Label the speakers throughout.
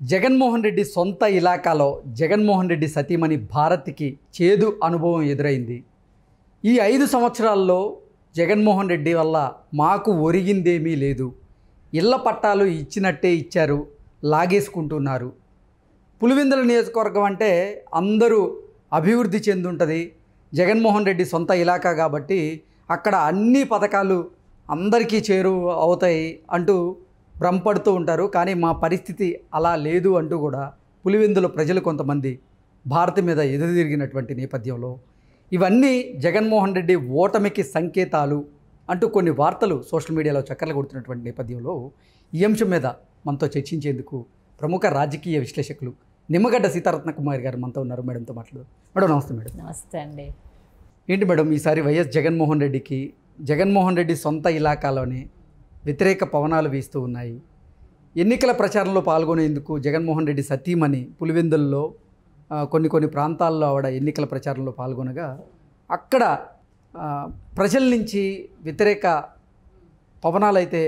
Speaker 1: జగన్మోహన్ రెడ్డి సొంత ఇలాకాలో జగన్మోహన్ రెడ్డి సతీమణి భారత్కి చేదు అనుభవం ఎదురైంది. ఈ ఐదు సంవత్సరాల్లో జగన్మోహన్ రెడ్డి వల్ల మాకు ఒరిగిందేమీ లేదు. ఇళ్ళ పట్టాలు ఇచ్చినట్టే ఇచ్చారు లాగేసుకుంటున్నారు. పులివెందుల నియోజకవర్గం అంటే అందరూ అభివృద్ధి చెందుంటుంది. జగన్మోహన్ రెడ్డి సొంత ఇలాకా కాబట్టి అక్కడ అన్ని పథకాలు అందరికీ చేరు అవుతాయి అంటూ భ్రమపడుతూ ఉంటారు. కానీ మా పరిస్థితి అలా లేదు అంటూ కూడా పులివెందుల ప్రజలు కొంతమంది భారతి మీద ఎదురుదిరిగినటువంటి నేపథ్యంలో ఇవన్నీ జగన్మోహన్ రెడ్డి ఓటమికి సంకేతాలు అంటూ కొన్ని వార్తలు సోషల్ మీడియాలో చక్కర్లు కొడుతున్నటువంటి నేపథ్యంలో ఈ అంశం మీద మనతో చర్చించేందుకు ప్రముఖ రాజకీయ విశ్లేషకులు నిమ్మగడ్డ సీతారత్న కుమార్ గారు మనతో ఉన్నారు మేడంతో మాట్లాడు మేడం నమస్తే మేడం.
Speaker 2: నమస్తే అండి.
Speaker 1: ఏంటి మేడం ఈసారి వైఎస్ జగన్మోహన్ రెడ్డికి జగన్మోహన్ రెడ్డి సొంత ఇలాకాలోనే వ్యతిరేక పవనాలు వీస్తూ ఉన్నాయి. ఎన్నికల ప్రచారంలో పాల్గొనేందుకు జగన్మోహన్ రెడ్డి సతీమణి పులివెందుల్లో కొన్ని కొన్ని ప్రాంతాల్లో ఆవిడ ఎన్నికల ప్రచారంలో పాల్గొనగా అక్కడ ప్రజల నుంచి వ్యతిరేక పవనాలు అయితే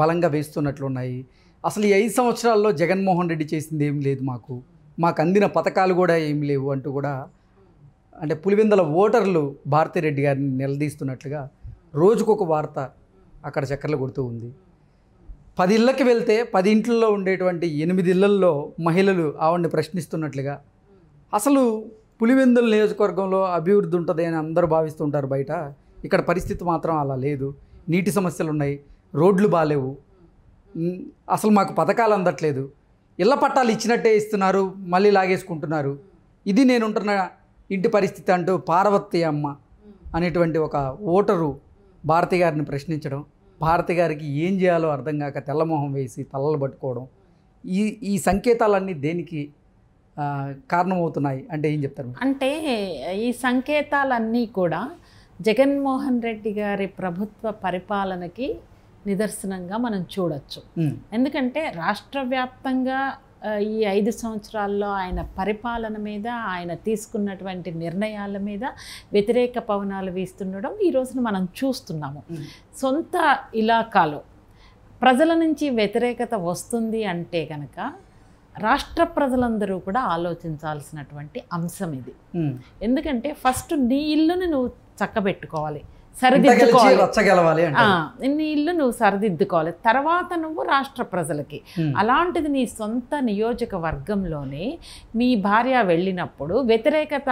Speaker 1: బలంగా వేస్తున్నట్లున్నాయి. అసలు ఈ ఐదు సంవత్సరాల్లో జగన్మోహన్ రెడ్డి చేసింది ఏం లేదు మాకు. మాకు అందిన పథకాలు కూడా ఏం లేవు అంటూ కూడా అంటే పులివెందుల ఓటర్లు భారతిరెడ్డి గారిని నిలదీస్తున్నట్లుగా రోజుకొక వార్త అక్కడ చక్కర్లు కొడుతూ ఉంది. పది ఇళ్ళకి వెళ్తే పది ఇంట్లో ఉండేటువంటి ఎనిమిది ఇళ్ళల్లో మహిళలు ఆవిడని ప్రశ్నిస్తున్నట్లుగా అసలు పులివెందుల నియోజకవర్గంలో అభివృద్ధి ఉంటుంది అని అందరూ భావిస్తుంటారు బయట. ఇక్కడ పరిస్థితి మాత్రం అలా లేదు. నీటి సమస్యలు ఉన్నాయి. రోడ్లు బాగాలేవు అసలు మాకు పథకాలు అందట్లేదు. ఇళ్ళ పట్టాలు ఇచ్చినట్టే ఇస్తున్నారు. మళ్ళీ లాగేసుకుంటున్నారు. ఇది నేనుంటున్న ఇంటి పరిస్థితి అంటూ పార్వతి అమ్మ అనేటువంటి ఒక ఓటరు భారతి గారిని ప్రశ్నించడం భారతి గారికి ఏం చేయాలో అర్థం కాక తెల్లమొహం వేసి తలలు పట్టుకోవడం. ఈ ఈ సంకేతాలన్నీ దేనికి కారణమవుతున్నాయి అంటే ఏం చెప్తారు?
Speaker 2: అంటే ఈ సంకేతాలన్నీ కూడా జగన్మోహన్ రెడ్డి గారి ప్రభుత్వ పరిపాలనకి నిదర్శనంగా మనం చూడొచ్చు. ఎందుకంటే రాష్ట్ర వ్యాప్తంగా ఈ ఐదు సంవత్సరాల్లో ఆయన పరిపాలన మీద ఆయన తీసుకున్నటువంటి నిర్ణయాల మీద వ్యతిరేక పవనాలు వీస్తుండడం ఈ రోజున మనం చూస్తున్నాము. సొంత ఇలాకాలో ప్రజల నుంచి వ్యతిరేకత వస్తుంది అంటే కనుక రాష్ట్ర ప్రజలందరూ కూడా ఆలోచించాల్సినటువంటి అంశం ఇది. ఎందుకంటే ఫస్ట్ నీ ఇల్లుని నువ్వు చక్కబెట్టుకోవాలి. సరిదిద్దుకోవాలి.
Speaker 1: రచ్చగెలవాలి
Speaker 2: ఆ,
Speaker 1: అంటే
Speaker 2: నీ ఇల్లు నువ్వు సరిదిద్దుకోవాలి. తర్వాత నువ్వు రాష్ట్ర ప్రజలకి. అలాంటిది నీ సొంత నియోజకవర్గంలోనే మీ భార్య వెళ్ళినప్పుడు వ్యతిరేకత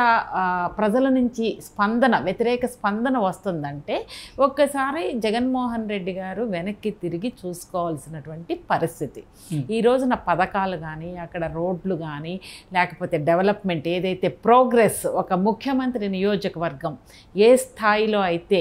Speaker 2: ప్రజల నుంచి స్పందన వ్యతిరేక స్పందన వస్తుందంటే ఒక్కసారి జగన్మోహన్ రెడ్డి గారు వెనక్కి తిరిగి చూసుకోవాల్సినటువంటి పరిస్థితి. ఈ రోజున పథకాలు కానీ అక్కడ రోడ్లు కానీ లేకపోతే డెవలప్మెంట్ ఏదైతే ప్రోగ్రెస్ ఒక ముఖ్యమంత్రి నియోజకవర్గం ఏ స్థాయిలో అయితే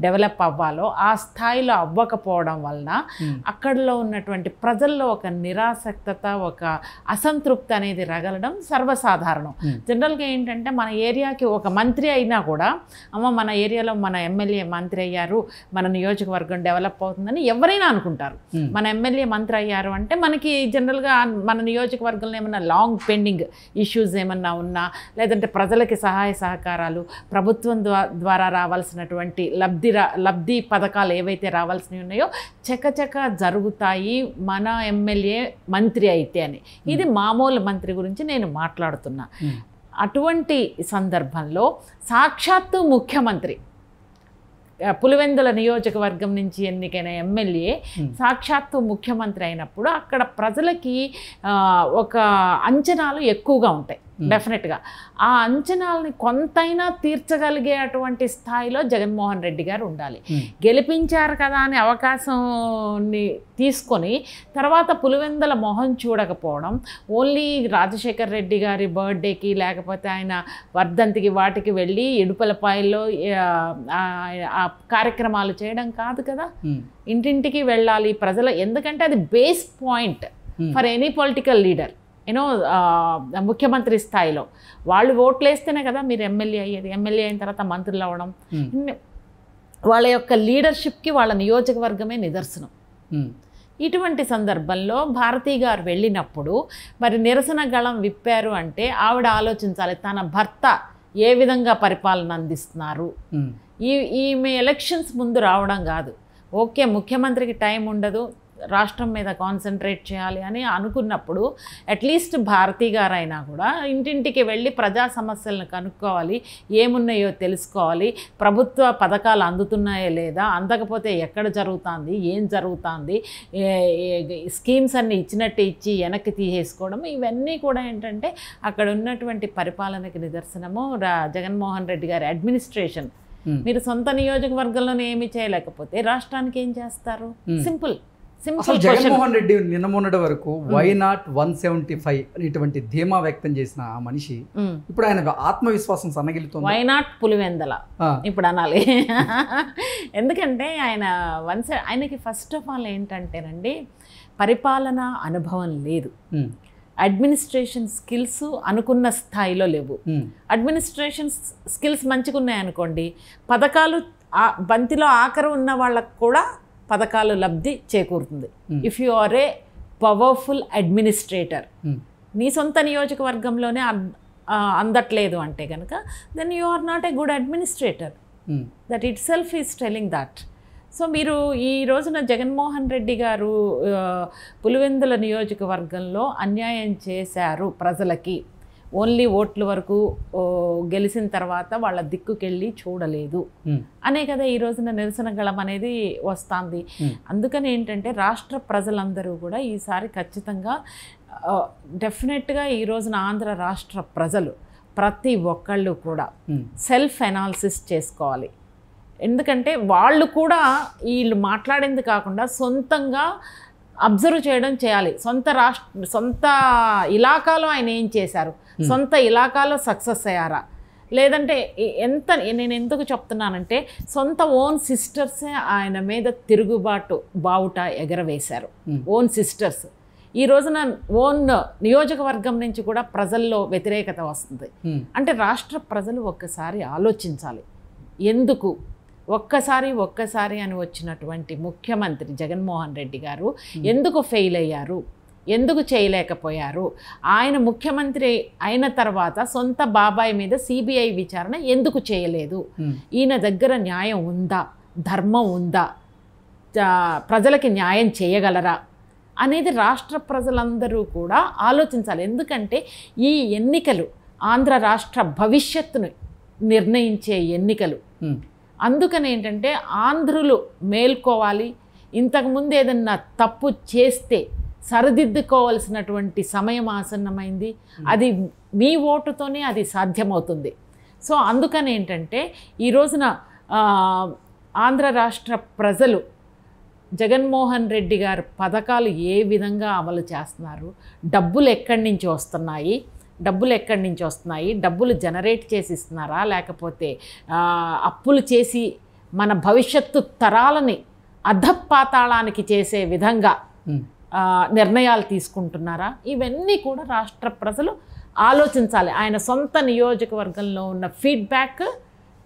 Speaker 2: డెవలప్ అవ్వాలో ఆ స్థాయిలో అవ్వకపోవడం వలన అక్కడలో ఉన్నటువంటి ప్రజల్లో ఒక నిరాసక్తత ఒక అసంతృప్తి అనేది రగలడం సర్వసాధారణం. జనరల్గా ఏంటంటే మన ఏరియాకి ఒక మంత్రి అయినా కూడా అమ్మ మన ఏరియాలో మన ఎమ్మెల్యే మంత్రి అయ్యారు మన నియోజకవర్గం డెవలప్ అవుతుందని ఎవరైనా అనుకుంటారు. మన ఎమ్మెల్యే మంత్రి అయ్యారు అంటే మనకి జనరల్గా మన నియోజకవర్గంలో ఏమన్నా లాంగ్ పెండింగ్ ఇష్యూస్ ఏమన్నా ఉన్నా లేదంటే ప్రజలకి సహాయ సహకారాలు ప్రభుత్వం ద్వా- ద్వారా రావాల్సినటువంటి లబ్ధి రా లబ్ధి పథకాలు ఏవైతే రావాల్సినవి ఉన్నాయో చకచక జరుగుతాయి మన ఎమ్మెల్యే మంత్రి అయితే అని. ఇది మామూలు మంత్రి గురించి నేను మాట్లాడుతున్నా. అటువంటి సందర్భంలో సాక్షాత్తు ముఖ్యమంత్రి పులివెందుల నియోజకవర్గం నుంచి ఎన్నికైన ఎమ్మెల్యే సాక్షాత్తు ముఖ్యమంత్రి అయినప్పుడు అక్కడ ప్రజలకి ఒక అంచనాలు ఎక్కువగా ఉంటాయి. డెఫినెట్గా ఆ అంచనాలని కొంతైనా తీర్చగలిగే అటువంటి స్థాయిలో జగన్మోహన్ రెడ్డి గారు ఉండాలి.
Speaker 1: ఉమ్,
Speaker 2: గెలిపించారు కదా అని అవకాశంని తీసుకొని తర్వాత పులివెందల మొహం చూడకపోవడం ఓన్లీ రాజశేఖర్ రెడ్డి గారి బర్త్డేకి లేకపోతే ఆయన వర్ధంతికి వాటికి వెళ్ళి ఇడుపలపాయల్లో కార్యక్రమాలు చేయడం కాదు కదా.
Speaker 1: ఉమ్,
Speaker 2: ఇంటింటికి వెళ్ళాలి ప్రజల ఎందుకంటే అది base point for any political leader. You know ముఖ్యమంత్రి స్థాయిలో. వాళ్ళు ఓట్లు వేస్తేనే కదా మీరు ఎమ్మెల్యే అయ్యేది. ఎమ్మెల్యే అయిన తర్వాత మంత్రులు అవ్వడం. వాళ్ళ యొక్క లీడర్షిప్కి వాళ్ళ నియోజకవర్గమే నిదర్శనం. ఇటువంటి సందర్భంలో భారతీ గారు వెళ్ళినప్పుడు మరి నిరసన గళం విప్పారు అంటే ఆవిడ ఆలోచించాలి తన భర్త ఏ విధంగా పరిపాలన అందిస్తున్నారు? ఈ ఈమె ఎలక్షన్స్ ముందు రావడం కాదు. ఓకే ముఖ్యమంత్రికి టైం ఉండదు రాష్ట్రం మీద కాన్సన్ట్రేట్ చేయాలి అని అనుకున్నప్పుడు అట్లీస్ట్ భారతి గారైనా కూడా ఇంటింటికి వెళ్ళి ప్రజా సమస్యలను కనుక్కోవాలి ఏమున్నాయో తెలుసుకోవాలి ప్రభుత్వ పథకాలు అందుతున్నాయో లేదా అందకపోతే ఎక్కడ జరుగుతుంది ఏం జరుగుతుంది స్కీమ్స్ అన్ని ఇచ్చినట్టు ఇచ్చి వెనక్కి తీసేసుకోవడం ఇవన్నీ కూడా ఏంటంటే అక్కడ ఉన్నటువంటి పరిపాలనకి నిదర్శనము రా జగన్మోహన్ రెడ్డి గారి అడ్మినిస్ట్రేషన్. మీరు సొంత నియోజకవర్గంలోనే ఏమీ చేయలేకపోతే రాష్ట్రానికి ఏం చేస్తారు. సింపుల్
Speaker 1: అసలు జగన్మోహన్ రెడ్డి నిన్న మొన్నటి వరకు why not one seventy five అనేటువంటి ధీమా వ్యక్తం చేసిన ఆ మనిషి ఇప్పుడు ఆయన ఆత్మవిశ్వాసం సన్నగిలుతుంది
Speaker 2: వై నాట్ పులివెందల? ఇప్పుడు అనాలి. ఎందుకంటే ఆయన వన్స్ ఆయనకి ఫస్ట్ ఆఫ్ ఆల్ ఏంటంటేనండి పరిపాలన అనుభవం లేదు. అడ్మినిస్ట్రేషన్ స్కిల్స్ అనుకున్న స్థాయిలో లేవు. అడ్మినిస్ట్రేషన్ స్కిల్స్ మంచిగా ఉన్నాయనుకోండి పథకాలు బంతిలో ఆఖరు ఉన్న వాళ్ళకు కూడా పథకాలు లబ్ధి చేకూరుతుంది. If you are a powerful administrator నీ సొంత నియోజకవర్గంలోనే అందట్లేదు అంటే కనుక then you are not a good administrator that itself is telling that so మీరు ఈ రోజున జగన్మోహన్ రెడ్డి గారు పులివెందుల నియోజకవర్గంలో అన్యాయం చేశారు ప్రజలకి. ఓన్లీ ఓట్ల వరకు గెలిచిన తర్వాత వాళ్ళ దిక్కుకెళ్ళి చూడలేదు. అనే కదా ఈ రోజున నిరసన గళం అనేది వస్తుంది. అందుకని ఏంటంటే రాష్ట్ర ప్రజలందరూ కూడా ఈసారి ఖచ్చితంగా డెఫినెట్గా ఈ రోజున ఆంధ్ర రాష్ట్ర ప్రజలు ప్రతి ఒక్కళ్ళు కూడా సెల్ఫ్ ఎనాలిసిస్ చేసుకోవాలి. ఎందుకంటే వాళ్ళు కూడా వీళ్ళు మాట్లాడింది కాకుండా సొంతంగా అబ్జర్వ్ చేయడం చేయాలి. సొంత రాష్ట్ర సొంత ఇలాకాలో ఆయన ఏం చేశారు? సొంత ఇలాకాలో సక్సెస్ అయ్యారా? లేదంటే ఎంత నేను ఎందుకు చెప్తున్నానంటే సొంత ఓన్ సిస్టర్సే ఆయన మీద తిరుగుబాటు బావుట ఎగరవేశారు. Own sisters. ఈ రోజున ఓన్ నియోజకవర్గం నుంచి కూడా ప్రజల్లో వ్యతిరేకత వస్తుంది. అంటే రాష్ట్ర ప్రజలు ఒక్కసారి ఆలోచించాలి. ఎందుకు? ఒక్కసారి ఒక్కసారి అని వచ్చినటువంటి ముఖ్యమంత్రి జగన్మోహన్ రెడ్డి గారు ఎందుకు ఫెయిల్ అయ్యారు? ఎందుకు చేయలేకపోయారు? ఆయన ముఖ్యమంత్రి అయిన తర్వాత సొంత బాబాయ్ మీద సిబిఐ విచారణ ఎందుకు చేయలేదు? ఈయన దగ్గర న్యాయం ఉందా? ధర్మం ఉందా? ప్రజలకి న్యాయం చేయగలరా? అనేది రాష్ట్ర ప్రజలందరూ కూడా ఆలోచించాలి. ఎందుకంటే ఈ ఎన్నికలు ఆంధ్ర రాష్ట్ర భవిష్యత్తును నిర్ణయించే ఎన్నికలు అందుకని ఏంటంటే ఆంధ్రులు మేల్కోవాలి. ఇంతకుముందు ఏదన్నా తప్పు చేస్తే సరిదిద్దుకోవాల్సినటువంటి సమయం ఆసన్నమైంది. అది మీ ఓటుతోనే అది సాధ్యమవుతుంది. సో అందుకని ఏంటంటే ఈ రోజున ఆంధ్ర రాష్ట్ర ప్రజలు జగన్మోహన్ రెడ్డి గారు పథకాలు ఏ విధంగా అమలు చేస్తున్నారు డబ్బులు ఎక్కడి నుంచి వస్తున్నాయి డబ్బులు ఎక్కడి నుంచి వస్తున్నాయి? డబ్బులు జనరేట్ చేసి ఇస్తున్నారా? లేకపోతే అప్పులు చేసి మన భవిష్యత్తు తరాలని అధపాతాళానికి చేసే విధంగా నిర్ణయాలు తీసుకుంటున్నారా? ఇవన్నీ కూడా రాష్ట్ర ప్రజలు ఆలోచించాలి. ఆయన సొంత నియోజకవర్గంలో ఉన్న ఫీడ్బ్యాక్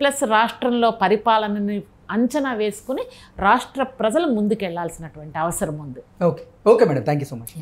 Speaker 2: ప్లస్ రాష్ట్రంలో పరిపాలనని అంచనా వేసుకుని రాష్ట్ర ప్రజలు ముందుకెళ్ళాల్సినటువంటి అవసరం ఉంది.
Speaker 1: Okay. Okay madam. Thank you so much.